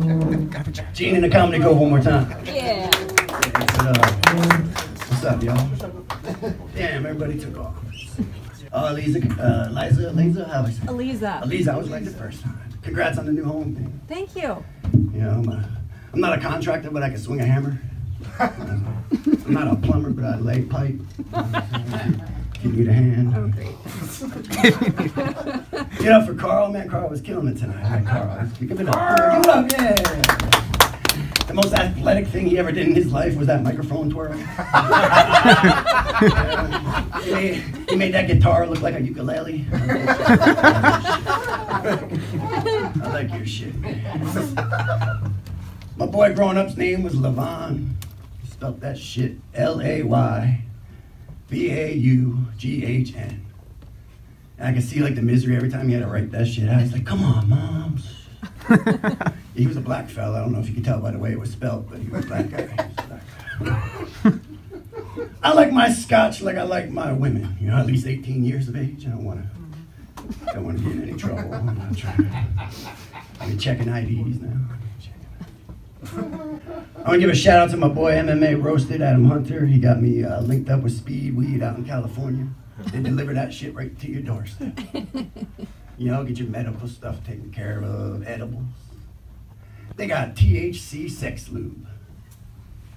Gene in the Comedy Cove one more time. Yeah. What's up, y'all? Damn, everybody took off. Uh, Lisa, uh, Liza, Lisa, how I say? Eliza. Eliza, I was right the first time. Congrats on the new home thing. Thank you. You know, I'm, a, I'm not a contractor, but I can swing a hammer. I'm not a plumber, but I lay pipe. Give me the hand. Oh, great. Get up for Carl, man. Carl was killing it tonight. Right, Carl. Give it up. Give it up, yeah. The most athletic thing he ever did in his life was that microphone twirl. he, made, he made that guitar look like a ukulele. I like your shit. My boy growing up's name was Levon. He spelled that shit L A Y V A U G H N. And I could see like the misery every time he had to write that shit. out. was like, come on, moms. he was a black fella. I don't know if you can tell by the way it was spelled, but he was a black guy. He was a black guy. I like my scotch like I like my women. You know, at least 18 years of age. I don't want to. Don't want to get in any trouble. I'm not trying to. I'm checking IDs now. I want to give a shout out to my boy MMA Roasted Adam Hunter. He got me uh, linked up with Speed Weed out in California. They deliver that shit right to your doorstep. You know, get your medical stuff taken care of, edibles. They got THC sex lube.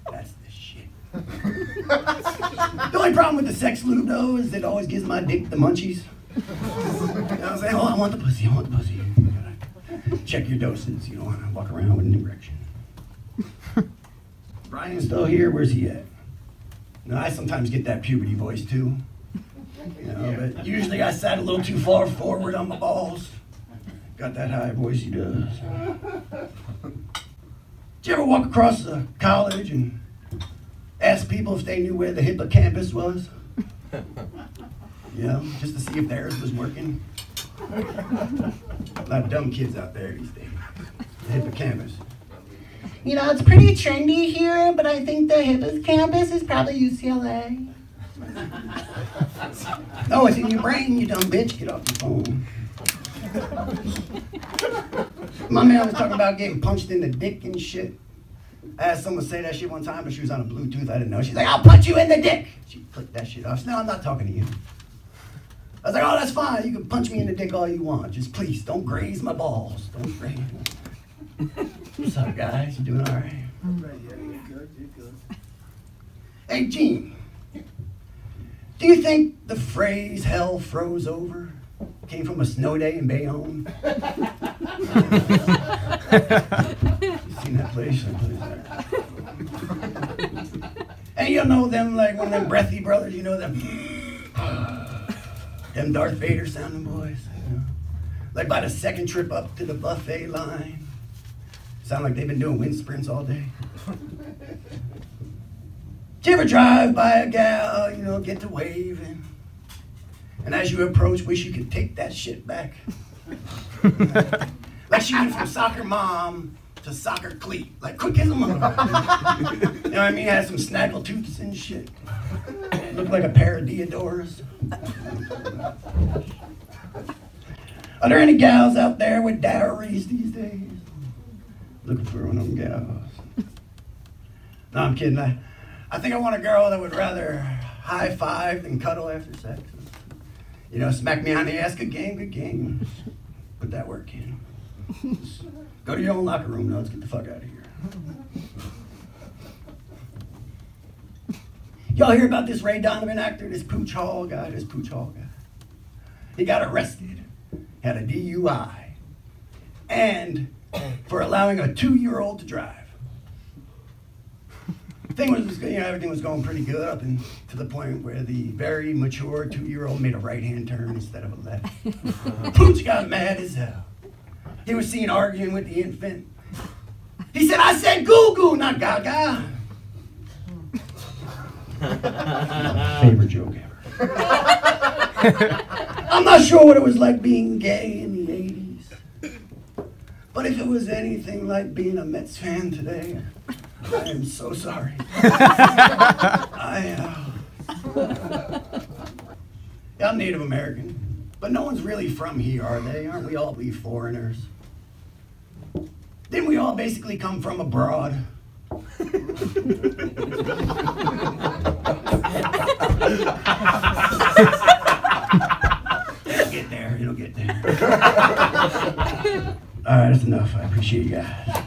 That's the shit. the only problem with the sex lube though is it always gives my dick the munchies. I'm? Oh, I want the pussy, I want the pussy. You check your doses, you don't wanna walk around with an erection. Brian's still here, where's he at? No, I sometimes get that puberty voice too. You know, but usually I sat a little too far forward on my balls. Got that high voice he does. Did you ever walk across the college and ask people if they knew where the hippocampus was? You know, just to see if theirs was working. A lot of dumb kids out there these days. The hippocampus. You know, it's pretty trendy here, but I think the hippest campus is probably UCLA. no, it's in your brain, you dumb bitch. Get off your phone. My man was talking about getting punched in the dick and shit. I had someone say that shit one time, but she was on a Bluetooth. I didn't know. She's like, I'll punch you in the dick. She clicked that shit off. Said, No, I'm not talking to you. I was like, Oh, that's fine. You can punch me in the dick all you want. Just please don't graze my balls. Don't graze. What's up, guys? You doing all right? Hey, Gene. Do you think the phrase hell froze over came from a snow day in Bayonne? you seen that place? And you know them like one of them breathy brothers, you know them them Darth Vader sounding boys. You know? Like by the second trip up to the buffet line. Sound like they've been doing wind sprints all day. Did you ever drive by a gal, you know, get to waving? And as you approach, wish you could take that shit back. like she went from soccer mom to soccer cleat. Like quick as a mother. you know what I mean? Had some snaggle tooths and shit. Looked like a pair of Deodoras. Are there any gals out there with days? Looking for one of them gals. No, I'm kidding. I, I think I want a girl that would rather high five than cuddle after sex. You know, smack me on the ass, good game, good game. Put that work in. Go to your own locker room now. Let's get the fuck out of here. Y'all hear about this Ray Donovan actor, this Pooch Hall guy, this Pooch Hall guy? He got arrested, had a DUI, and for allowing a two-year-old to drive. Thing was, you know, everything was going pretty good up and to the point where the very mature two-year-old made a right-hand turn instead of a left. Pooch got mad as hell. He was seen arguing with the infant. He said, I said goo goo, not gaga. Favorite joke ever. I'm not sure what it was like being gay in the 80s. But if it was anything like being a Mets fan today, I am so sorry. I, uh, I'm Native American, but no one's really from here, are they? Aren't we all we foreigners? Didn't we all basically come from abroad? Right, that's enough. I appreciate you guys.